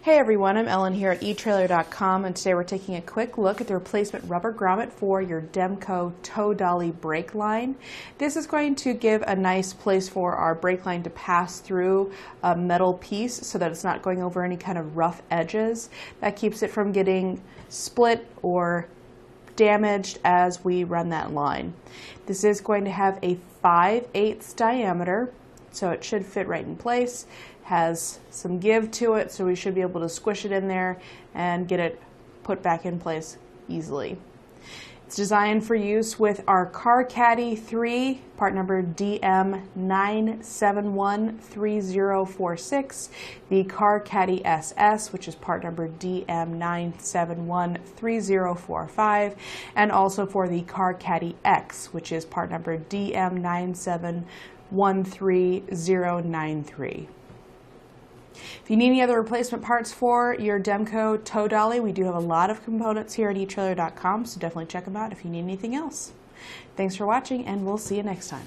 Hey everyone, I'm Ellen here at eTrailer.com and today we're taking a quick look at the replacement rubber grommet for your Demco tow dolly brake line. This is going to give a nice place for our brake line to pass through a metal piece so that it's not going over any kind of rough edges. That keeps it from getting split or damaged as we run that line. This is going to have a 5 8 diameter so it should fit right in place. Has some give to it, so we should be able to squish it in there and get it put back in place easily. It's designed for use with our KarKaddy 3, part number DM9713046, the KarKaddy SS, which is part number DM9713045, and also for the KarKaddy X, which is part number DM9713093. If you need any other replacement parts for your Demco tow dolly, we do have a lot of components here at eTrailer.com, so definitely check them out if you need anything else. Thanks for watching, and we'll see you next time.